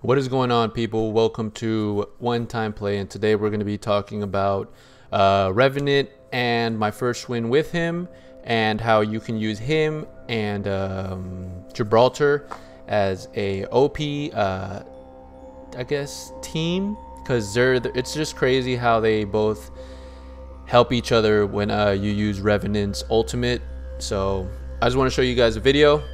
What is going on, people? Welcome to One Time Play, and today we're going to be talking about uh, Revenant and my first win with him, and how you can use him and um, Gibraltar as a OP, uh, I guess, team because they're it's just crazy how they both help each other when uh, you use Revenant's ultimate. So I just want to show you guys a video.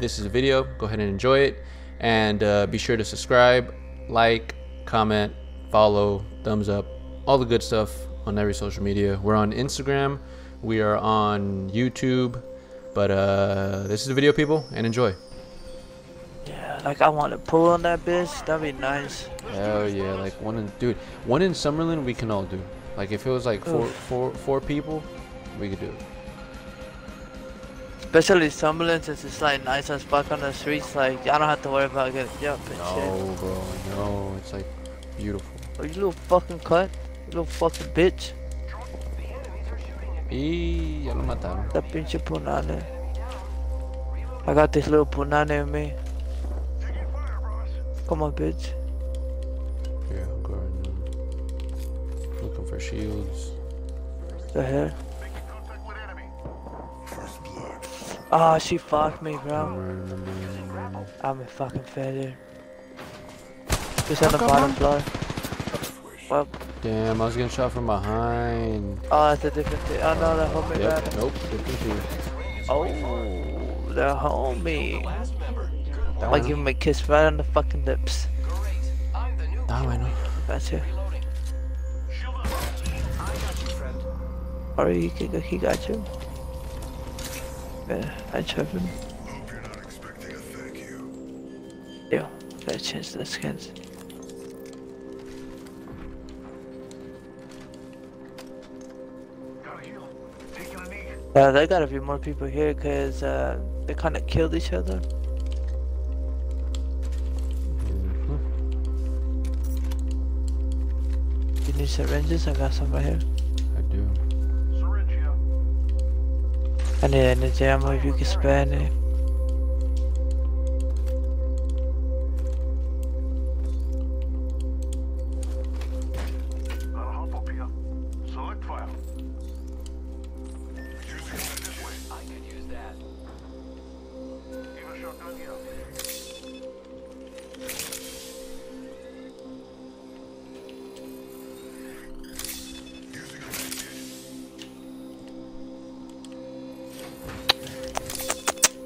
This is a video. Go ahead and enjoy it and uh, be sure to subscribe like comment follow thumbs up all the good stuff on every social media we're on instagram we are on youtube but uh this is the video people and enjoy Yeah, like I want to pull on that bitch. That'd be nice. hell yeah like one in dude one in summerlin we can all do like if it was like four four four people we could do it Especially since it's like nice as fuck on the streets. Like I don't have to worry about getting jumped and shit. no bro no it's like beautiful Oh, you little fucking cunt. You little fucking bitch. y ya lo mataron That pinche punane. I got this little punane in me. Come on, bitch. here i'm going uh, looking for shields The hell? Oh, she fucked me, bro. I'm a fucking failure. Just on the bottom floor. Well, Damn, I was getting shot from behind. oh, that's a different thing. Oh no, the homie Yep, ran. nope, different team. Oh, the homie. I'm gonna give him a kiss right on the fucking lips. Ah, bueno. Gotcha. Or he, he, he got you. Yeah, I tripping. Hope you're not expecting a thank you. Yo, got a chance the skins. Gotta heal. A knee. Uh, there gotta be more people here because uh, they kind of killed each other. Mhm. You need syringes? I got some right here. I need energy ammo if you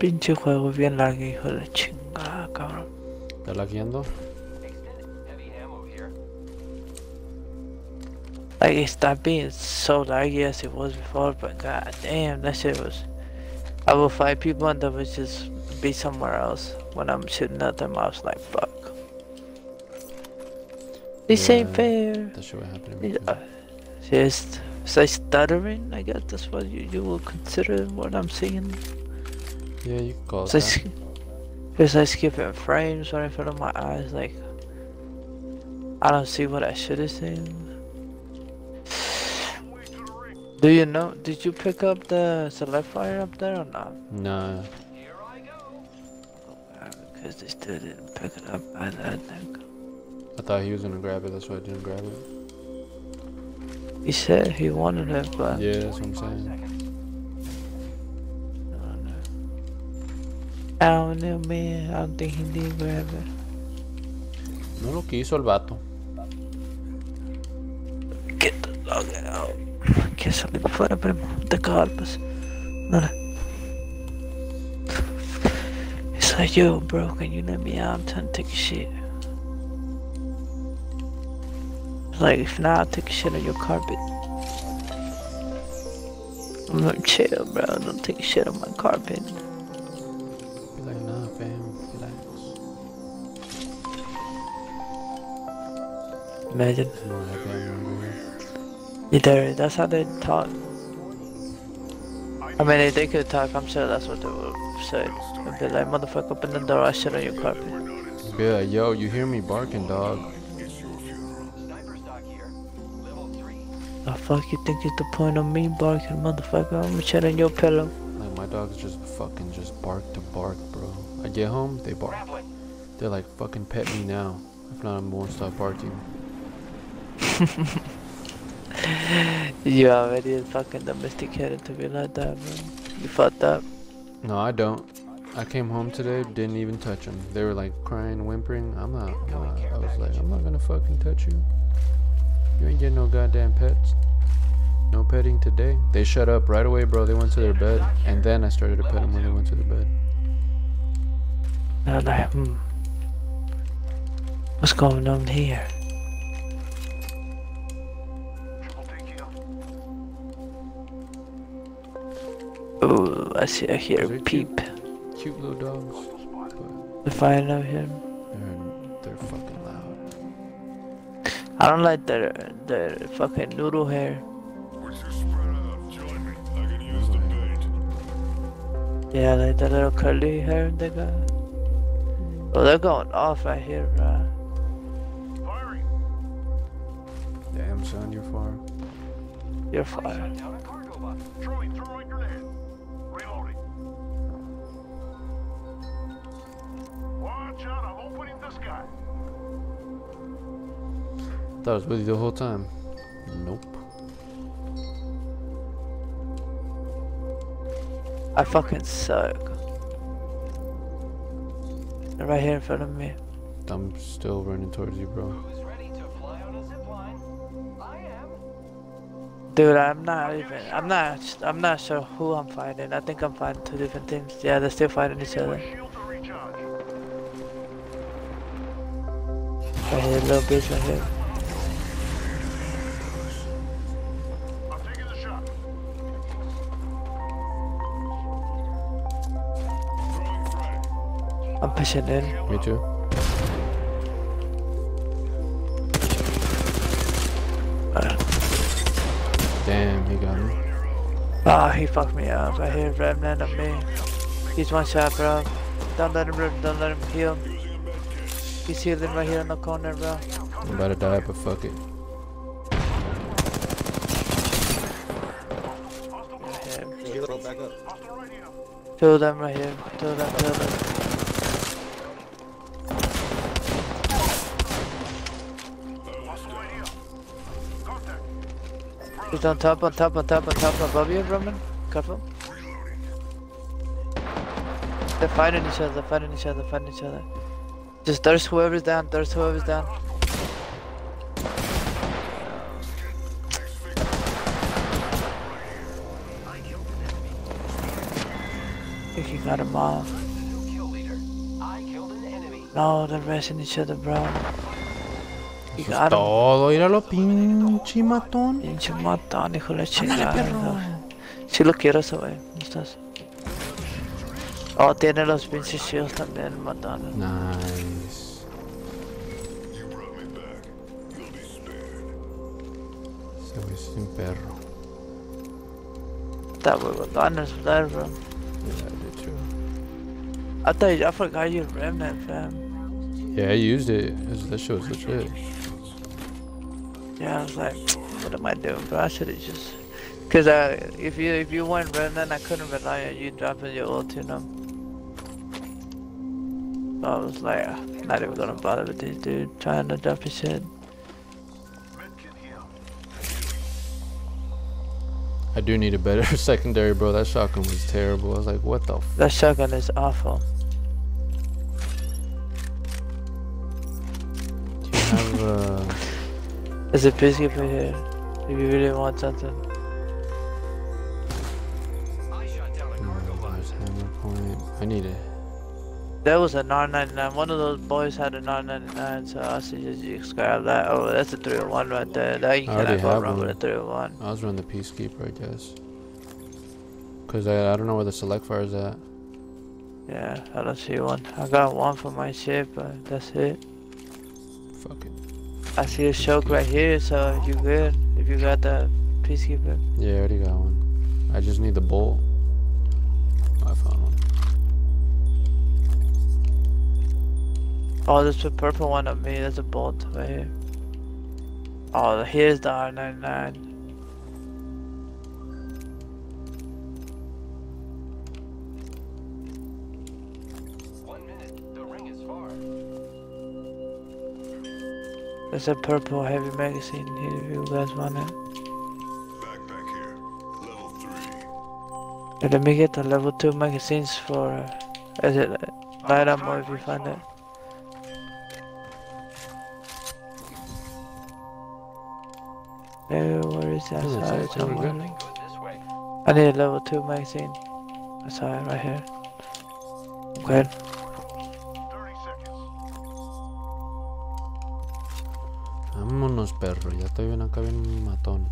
Pinche juego bien largo, hijo de chingada, cabrón. ¿Está lagueando? Like, it's not being so laggy as it was before, but god damn, that shit was. I will fight people and they would just be somewhere else when I'm shooting at them. I was like, fuck. This ain't fair. That shit would happen to me. Uh, just say stuttering, I guess that's what you, you will consider what I'm saying. Yeah, you can call So that. it's, it's like skipping frames right in front of my eyes, like I don't see what I should have seen. Way to the ring. Do you know? Did you pick up the select fire up there or not? No. Uh, because they still didn't pick it up. I, I think I thought he was gonna grab it, that's why I didn't grab it. he said he wanted it, but Yeah, that's what I'm saying. I don't know, man. I don't think he did grab it. No lo quiso el vato. Get the dog out. Que salir fuera, primo. Te calmas. Dale. It's like, yo, bro, can you let me out? I'm trying to take a shit. Like, if not, I'll take a shit on your carpet. I'm like, chill, bro. Don't take a shit on my carpet. Imagine. No happy I'm over here. Either that's how they talk. I mean, if they could talk, I'm sure that's what they would say. They'd be like, motherfucker, open the door, I shit on your carpet. Yeah, yo, you hear me barking, dog. It's. The fuck you think is the point of me barking, motherfucker? I'm shit on your pillow. Like my dogs just fucking just bark to bark, bro. I get home, they bark. They're like, fucking pet me now. If not, I won't stop barking. You already fucking domesticated to be like that, bro. You fucked up. No, I don't. I came home today, didn't even touch them. They were like crying, whimpering. I'm not. I'm not- I was like, I'm not gonna fucking touch you. You ain't getting no goddamn pets. No petting today. They shut up right away, bro. They went to their bed, and then I started to pet them when they went to their bed. And I'm like, hmm. What's going on here? Ooh, I see, I hear Is it peep. Cute little dogs, Hostile spot. but The fire over here. they're they're fucking loud. I don't like their their fucking noodle hair. Once you spread out, join me. I can use the bait. Yeah, like the little curly hair they got. Oh, they're going off right here, bro. Firing. Damn son, you're far. You're I fire. shot down a cargo bot. Throwing thermite grenade. Watch out, I'm opening the sky. Thought I was with you the whole time. Nope. I fucking suck. They're right here in front of me. I'm still running towards you, bro. Who's ready to fly on a zipline? I am. Dude, I'm not even. I'm not. I'm not sure who I'm fighting. I think I'm fighting two different teams. Yeah, they're still fighting each other. Right here, little bitch right here. I'm taking the shot. Throwing frag. I'm pushing in. Me too. Damn, he got me. Ah, he fucked me up. Right here, remnant of me. He's one shot, bro. Don't let him rip. Don't let him heal. Using a med kit. He's healing right here in the corner, bro. I'm about to die, but fuck it. Hostile call. Yeah. Hero, back up. Hostile right here. Two of them right here. Two of them. Of them. Here. He's on top, on top, on top, on top, above you, Roman. Careful. They're fighting each other, they're fighting each other, fighting each other. Just there's whoever's down, there's whoever's down. I think you got them all. New kill leader. I killed an enemy. No, they're racing each other, bro. You Eso es got him. todo, míralo, pinche matón. Pinche matón, hijo de la chingada. Si lo quiero saber, ¿cómo estás? Oh, tiene los pinches shields también, matón. Nice. You brought me back. You'll be spared. Ese güey es un perro. That was with honors there, bro. Yeah, I did too. I thought you, I forgot you Revenant, fam. Yeah, I used it. That shit was legit. Yeah, I was like, what am I doing, bro? I should have just. Cause uh, if you if you went Revenant, I couldn't rely on you dropping your ult, you know. I was like, not even gonna bother with this dude trying to drop his shit. Here. I do need a better secondary, bro. That shotgun was terrible. I was like, what the f? That shotgun is awful. Do you have, uh... There's a peacekeeper here. If you really want something. I shot down a cargo mm, bot. There's hammer point. I need it. There was a R99. One of those boys had a R99, so I suggest you grab that. Oh, that's a 301 right there. That you I cannot go wrong with a 301. I was running the Peacekeeper, I guess. Cause I, I don't know where the select fire is at. Yeah, I don't see one. I got one for my ship, but that's it. Fuck it. I see a choke right here, so you good. If you got the peacekeeper. Yeah, I already got one. I just need the bolt. Oh, there's a purple one on me. There's a bolt right here. Oh, here's the R99. One minute. The ring is far. There's a purple heavy magazine here if you guys want it. Backpack here. Level 3. Let me get the level 2 magazines for. Uh, is it light ammo if you find it? Where is that? Oh, I saw it's it actually somewhere. good. Good this way. I need a level 2 magazine. I saw it right here. Okay. 30 seconds. Vámonos, perro. Ya estoy bien acá, bien matón.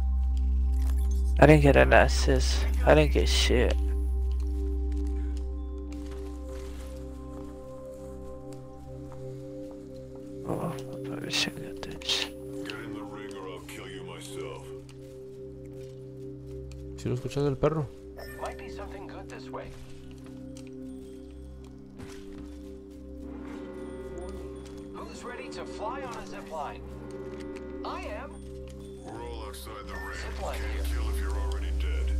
I didn't get an assist. I didn't get shit. Kill if you're already dead.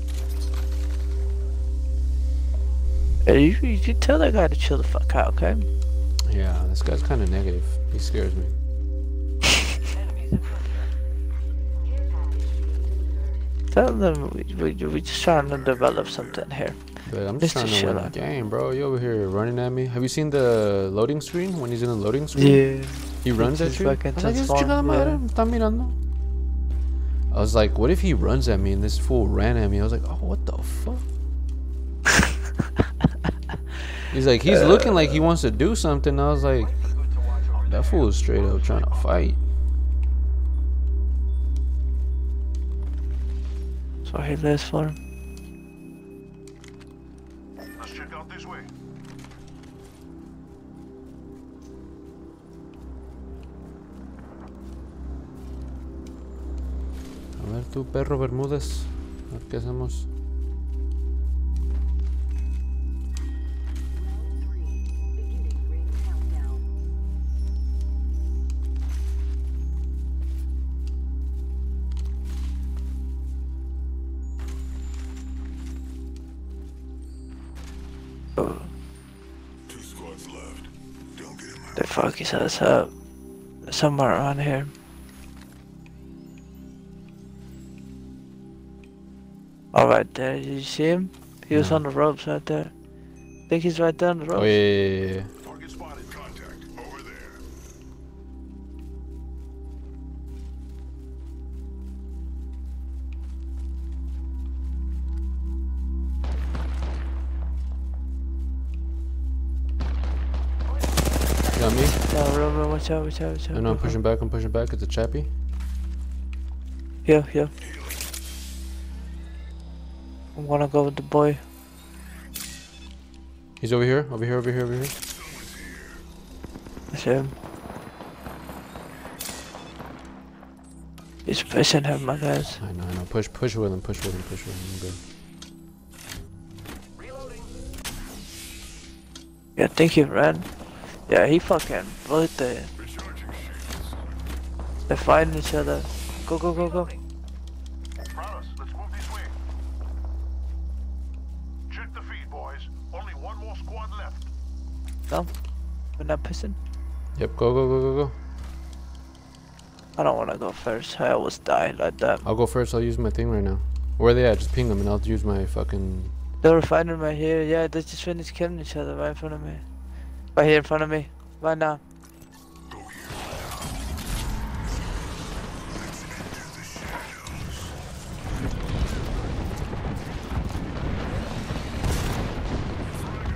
Hey, you, you tell that guy to chill the fuck out, okay? Yeah, this guy's kind of negative. He scares me. Tell them we, we, we just trying to develop something here. But I'm just Mr. trying to win the game, bro. You over here running at me. Have you seen the loading screen? When he's in the loading screen? Yeah. He runs at you. I was like, "Es transform, chingada madre, yeah. me. I was like, what if he runs at me and this fool ran at me? I was like, oh, what the fuck? he's like, he's looking like he wants to do something. I was like, Might be good to watch over that fool is straight up trying to fight. So he lives for him. Let's check out this way. A ver, tú, perro Bermúdez. A ver qué hacemos. Oh, Two squads left. Don't get in my the fuck is us up? Somewhere around here. All right, there. Did you see him? He was No. on the ropes right there. I think he's right there on the oh, ropes. Oh, yeah, yeah, yeah, Got me? No, real, real, watch out, watch out, watch out. I know I'm pushing back, I'm pushing back. It's a chappy. Yeah, yeah. I wanna go with the boy. He's over here, over here, over here, over here. I see him. He's pushing him, my guys. I know, I know. Push, push with him, push with him, push with him. I'm good. Yeah, I think he ran. Yeah, he fucking blew the. They're fighting each other. Go, go, go, go. Promise, let's move this way. Check the feed, boys. Only one more squad left. No, we're not pissing. Yep, go, go, go, go, go. I don't wanna go first. I always die like that. I'll go first. I'll use my thing right now. Where are they at? Just ping them and I'll use my fucking. They were fighting right here. Yeah, they just finished killing each other right in front of me. Right here in front of me. Right now.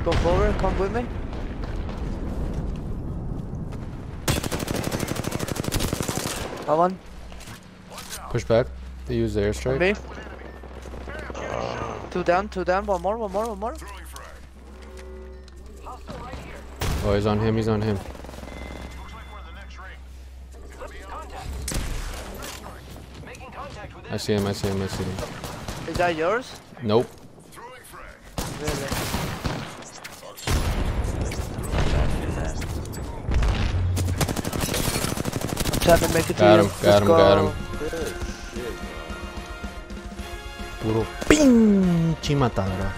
Go forward, come with me. Come on, Push back. They use the airstrike. me. Uh, two down, two down, one more, one more, one more. Oh, he's on him. He's on him. Looks like we're in the next ring. Contact. Making contact with I see him. I see him. I see him. Is that yours? Nope. Really? I'm trying to make it to Got you. him, got Let's him, got go. him. Puro pinche matadora.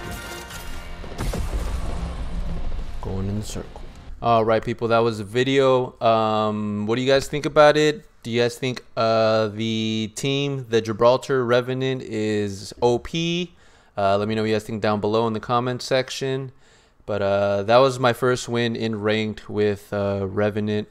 Going in the circle. All right, people. That was the video. Um, what do you guys think about it? Do you guys think uh, the team, the Gibraltar Revenant, is OP? Uh, let me know what you guys think down below in the comment section. But uh, that was my first win in ranked with uh, Revenant.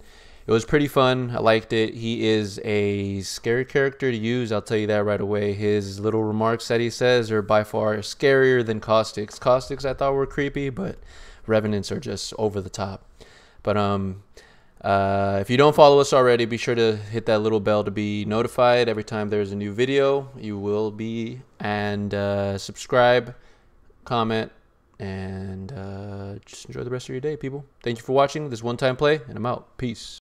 It was pretty fun. I liked it. He is a scary character to use. I'll tell you that right away. His little remarks that he says are by far scarier than Caustics. Caustics I thought were creepy, but Revenants are just over the top. But um, uh, if you don't follow us already, be sure to hit that little bell to be notified every time there's a new video. You will be. And uh, subscribe, comment, and uh, just enjoy the rest of your day, people. Thank you for watching this one time play, and I'm out. Peace.